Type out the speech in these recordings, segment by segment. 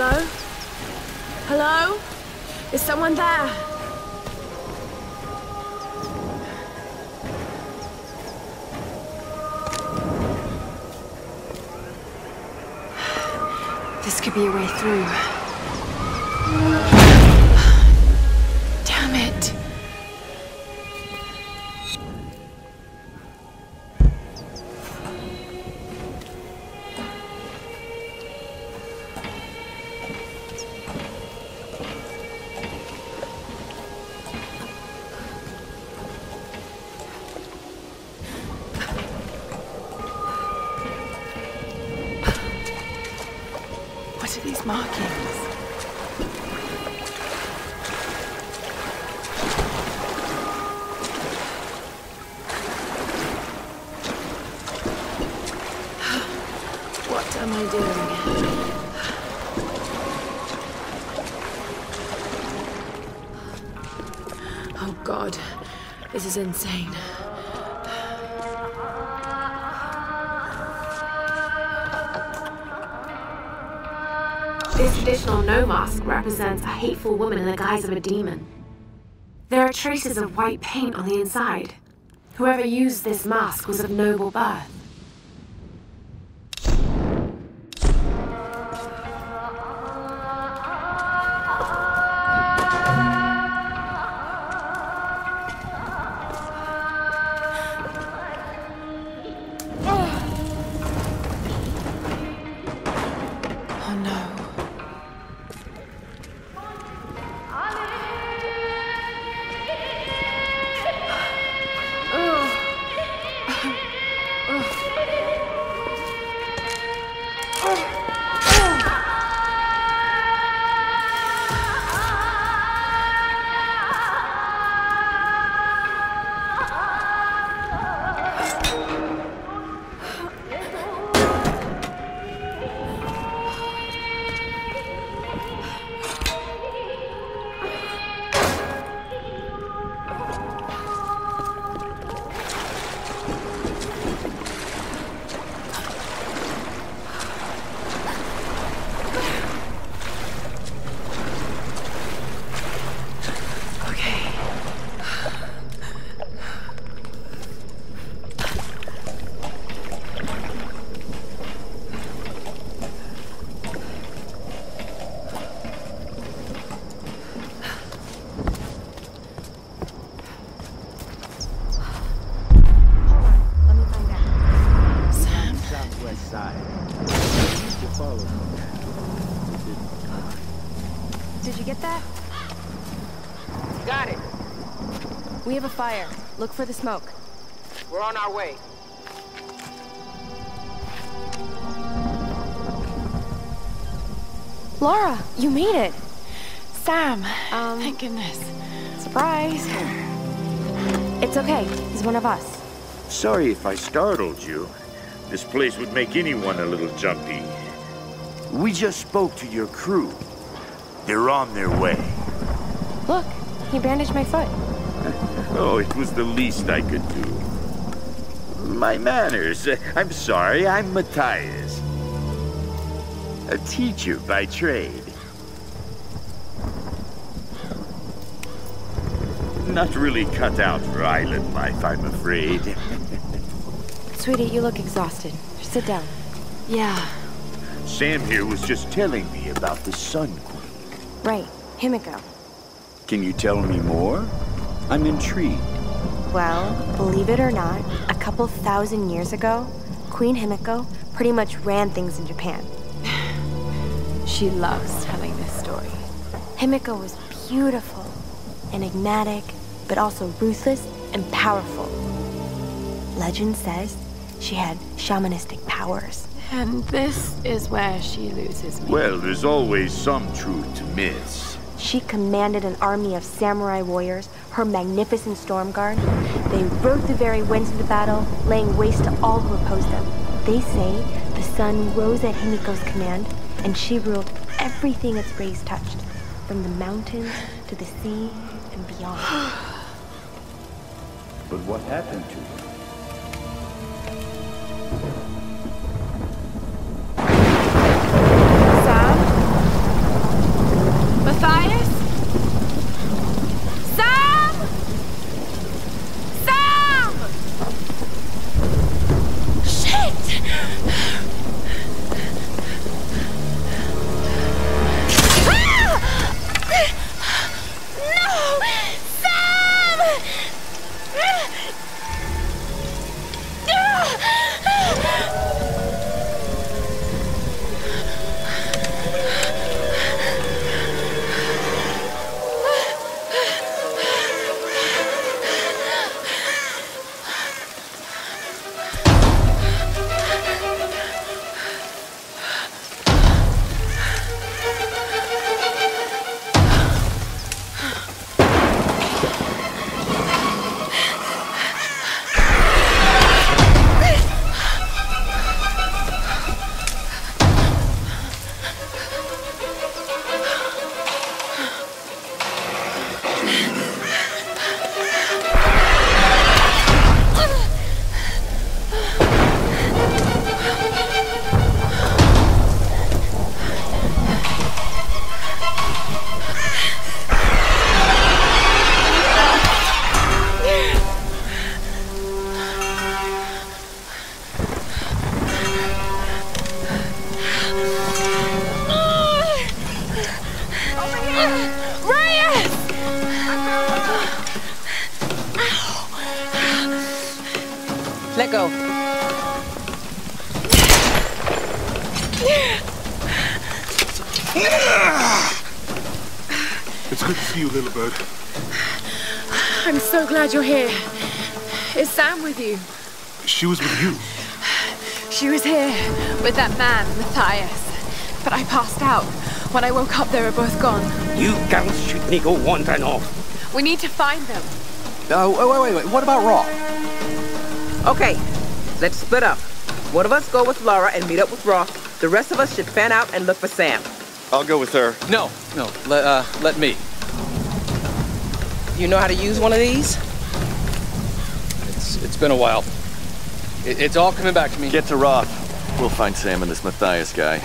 Hello? Hello? Is someone there? This could be a way through. Markings? What am I doing? Oh god, this is insane. This traditional Noh mask represents a hateful woman in the guise of a demon. There are traces of white paint on the inside. Whoever used this mask was of noble birth. Get that? Got it. We have a fire. Look for the smoke. We're on our way. Lara, you made it. Sam! Um, Thank goodness. Surprise. It's okay. He's one of us. Sorry if I startled you. This place would make anyone a little jumpy. We just spoke to your crew. They're on their way. Look, he bandaged my foot. Oh, it was the least I could do. My manners. Uh, I'm sorry, I'm Mathias. A teacher by trade. Not really cut out for island life, I'm afraid. Sweetie, you look exhausted. Sit down. Yeah. Sam here was just telling me about the Sun Queen. Right, Himiko. Can you tell me more? I'm intrigued. Well, believe it or not, a couple thousand years ago, Queen Himiko pretty much ran things in Japan. She loves telling this story. Himiko was beautiful, enigmatic, but also ruthless and powerful. Legend says she had shamanistic powers. And this is where she loses me. Well, there's always some truth to myths. She commanded an army of samurai warriors, her magnificent storm guard. They rode the very winds of the battle, laying waste to all who opposed them. They say the sun rose at Himiko's command, and she ruled everything its rays touched, from the mountains to the sea and beyond. But what happened to her? Bird. I'm so glad you're here. Is Sam with you? She was with you. She was here with that man, Mathias. But I passed out. When I woke up, they were both gone. You girls shouldn't go wandering off. We need to find them. Oh, wait, wait, wait. What about Roth? Okay, let's split up. One of us go with Lara and meet up with Roth. The rest of us should fan out and look for Sam. I'll go with her. No, no. Let, uh, let me. You know how to use one of these? It's, it's been a while. It, it's all coming back to me. Get to Roth. We'll find Sam and this Mathias guy.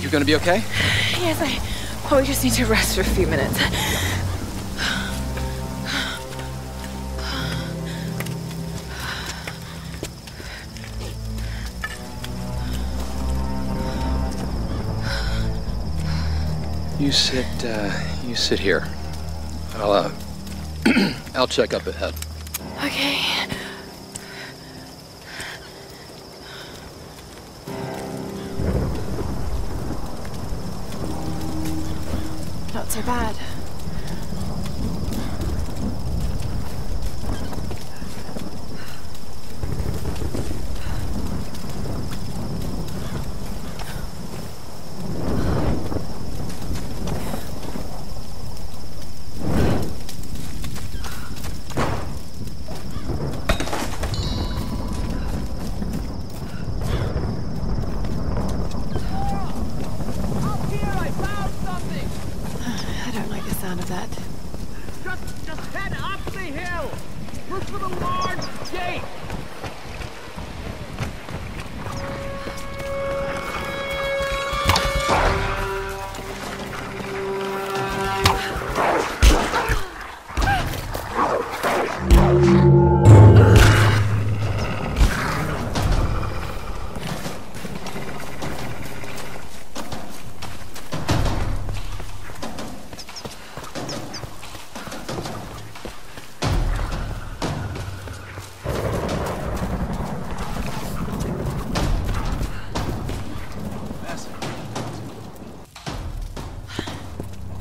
You're gonna be okay? Yes, I probably just need to rest for a few minutes. You sit, uh, you sit here. I'll, uh, I'll check up ahead. Okay. Not so bad. I don't like the sound of that. Just, just head up the hill. Look for the large gate.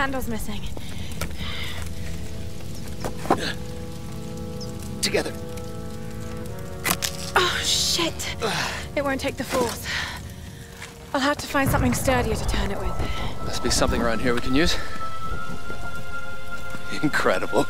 Handle's missing. Together. Oh, shit. It won't take the force. I'll have to find something sturdier to turn it with. Must be something around here we can use. Incredible.